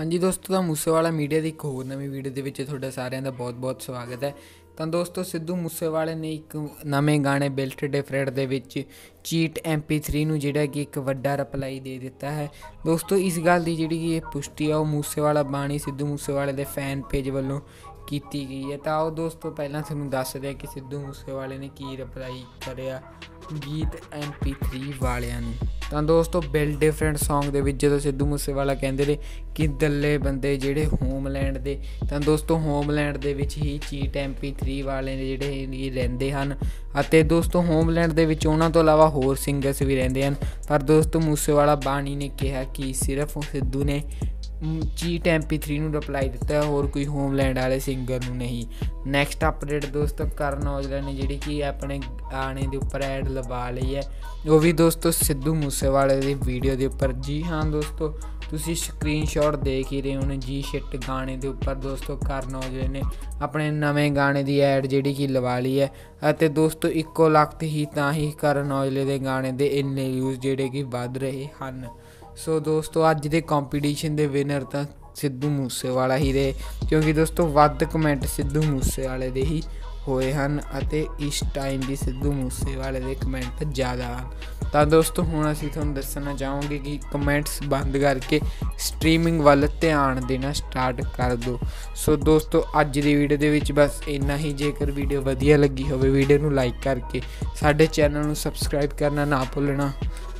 ਹਾਂਜੀ ਦੋਸਤੋ, ਤਾਂ ਮੂਸੇਵਾਲਾ ਮੀਡੀਆ ਦੀ ਇੱਕ ਹੋਰ ਨਵੀਂ ਵੀਡੀਓ ਦੇ ਵਿੱਚ ਤੁਹਾਡਾ ਸਾਰਿਆਂ ਦਾ ਬਹੁਤ-ਬਹੁਤ ਸਵਾਗਤ ਹੈ। ਤਾਂ ਦੋਸਤੋ, ਸਿੱਧੂ ਮੂਸੇਵਾਲੇ ਨੇ ਇੱਕ ਨਵੇਂ ਗਾਣੇ ਬਿਲਟ ਡਿਫਰੈਂਟ ਦੇ ਵਿੱਚ ਚੀਟ MP3 ਨੂੰ ਜਿਹੜਾ ਕਿ ਇੱਕ ਵੱਡਾ ਰਿਪਲਾਈ ਦੇ ਦਿੱਤਾ ਹੈ। ਦੋਸਤੋ, ਇਸ ਗੱਲ ਦੀ ਜਿਹੜੀ ਕਿ ਇਹ ਪੁਸ਼ਟੀ ਆ, ਉਹ ਮੂਸੇਵਾਲਾ ਬਾਣੀ ਸਿੱਧੂ ਮੂਸੇਵਾਲੇ ਦੇ ਫੈਨ ਪੇਜ ਵੱਲੋਂ ਕੀਤੀ ਗਈ ਹੈ। ਤਾਂ ਉਹ ਦੋਸਤੋ, ਪਹਿਲਾਂ ਤੁਹਾਨੂੰ ਦੱਸ ਦਿਆਂ ਕਿ ਸਿੱਧੂ ਮੂਸੇਵਾਲੇ ਨੇ ਕੀ ਰਿਪਲਾਈ ਕਰਿਆ ਗੀਤ MP3 ਵਾਲਿਆਂ ਨੂੰ। ਤਾਂ ਦੋਸਤੋ ਬਿਲ ਡਿਫਰੈਂਟ Song ਦੇ ਵਿੱਚ ਜਦੋਂ ਸਿੱਧੂ ਮੂਸੇਵਾਲਾ ਕਹਿੰਦੇ ਨੇ ਕਿ ਦੱਲੇ ਬੰਦੇ ਜਿਹੜੇ ਹੋਮਲੈਂਡ ਦੇ, ਤਾਂ ਦੋਸਤੋ ਹੋਮਲੈਂਡ ਦੇ ਵਿੱਚ ਹੀ ਚੀਟ MP3 ਵਾਲੇ ਜਿਹੜੇ ਇਹ ਰਹਿੰਦੇ ਹਨ। ਅਤੇ ਦੋਸਤੋ ਹੋਮਲੈਂਡ ਦੇ ਵਿੱਚ ਉਹਨਾਂ ਤੋਂ ਇਲਾਵਾ ਹੋਰ ਸਿੰਗਰਸ ਵੀ ਰਹਿੰਦੇ ਹਨ। ਪਰ ਦੋਸਤੋ, ਮੂਸੇਵਾਲਾ ਬਾਣੀ ਨੇ ਕਿਹਾ ਕਿ ਸਿਰਫ ਸਿੱਧੂ ਨੇ ਚੀਟ MP3 ਨੂੰ ਰਿਪਲਾਈ ਦਿੱਤਾ, ਹੋਰ ਕੋਈ ਹੋਮਲੈਂਡ ਵਾਲੇ ਸਿੰਗਰ ਨੂੰ ਨਹੀਂ। ਨੈਕਸਟ ਅਪਡੇਟ ਦੋਸਤੋ ਕਰਨ ਔਜਲਾ ਨੇ ਜਿਹੜੀ ਕਿ ਆਪਣੇ ਗਾਣੇ ਦੇ ਉੱਪਰ ਐਡ ਲਵਾ ਲਈ ਹੈ। ਉਹ ਵੀ ਦੋਸਤੋ ਸਿੱਧੂ ਮੂਸੇਵਾਲੇ ਦੀ ਵੀਡੀਓ ਦੇ ਉੱਪਰ। ਜੀ ਹਾਂ ਦੋਸਤੋ, ਤੁਸੀਂ ਸਕਰੀਨਸ਼ਾਟ ਦੇਖ ਹੀ ਰਹੇ ਹੋ ਜੀ ਸ਼ਿਟ ਗਾਣੇ ਦੇ ਉੱਪਰ ਦੋਸਤੋ ਕਰਨ ਔਜਲੇ ਨੇ ਆਪਣੇ ਨਵੇਂ ਗਾਣੇ ਦੀ ਐਡ ਜਿਹੜੀ ਕਿ ਲਵਾ ਲਈ ਹੈ। ਅਤੇ ਦੋਸਤੋ ਇੱਕੋ ਲਖਤ ਹੀ ਤਾਂ ਹੀ ਕਰਨ ਔਜਲੇ ਦੇ ਗਾਣੇ ਦੇ ਇੰਨੇ ਵਿਊਜ਼ ਜਿਹੜੇ ਕਿ ਵੱਧ ਰਹੇ ਹਨ। ਸੋ ਦੋਸਤੋ, ਅੱਜ ਦੇ ਕੰਪੀਟੀਸ਼ਨ ਦੇ ਵਿਨਰ ਤਾਂ ਸਿੱਧੂ ਮੂਸੇਵਾਲਾ ਹੀ ਰਹੇ। ਕਿਉਂਕਿ ਦੋਸਤੋ, ਵੱਧ ਕਮੈਂਟ ਸਿੱਧੂ ਮੂਸੇਵਾਲੇ ਦੇ ਹੀ ਹੋਏ ਹਨ ਅਤੇ ਇਸ ਟਾਈਮ ਵੀ ਸਿੱਧੂ ਮੂਸੇਵਾਲੇ ਦੇ ਕਮੈਂਟ ਜ਼ਿਆਦਾ ਹਨ। ਤਾਂ ਦੋਸਤੋ, ਹੁਣ ਅਸੀਂ ਤੁਹਾਨੂੰ ਦੱਸਣਾ ਚਾਹਾਂਗੇ ਕਿ ਕਮੈਂਟਸ ਬੰਦ ਕਰਕੇ ਸਟ੍ਰੀਮਿੰਗ ਵੱਲ ਧਿਆਨ ਦੇਣਾ ਸਟਾਰਟ ਕਰ ਦਿਓ। ਸੋ ਦੋਸਤੋ, ਅੱਜ ਦੀ ਵੀਡੀਓ ਦੇ ਵਿੱਚ ਬਸ ਇੰਨਾ ਹੀ। ਜੇਕਰ ਵੀਡੀਓ ਵਧੀਆ ਲੱਗੀ ਹੋਵੇ ਵੀਡੀਓ ਨੂੰ ਲਾਈਕ ਕਰਕੇ ਸਾਡੇ ਚੈਨਲ ਨੂੰ ਸਬਸਕ੍ਰਾਈਬ ਕਰਨਾ ਨਾ ਭੁੱਲਣਾ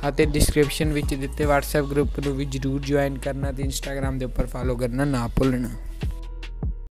ਅਤੇ ਡਿਸਕ੍ਰਿਪਸ਼ਨ ਵਿੱਚ ਦਿੱਤੇ WhatsApp ਗਰੁੱਪ ਨੂੰ ਵੀ ਜਰੂਰ ਜੁਆਇਨ ਕਰਨਾ ਤੇ Instagram ਦੇ ਉੱਪਰ ਫਾਲੋ ਕਰਨਾ ਨਾ ਭੁੱਲਣਾ।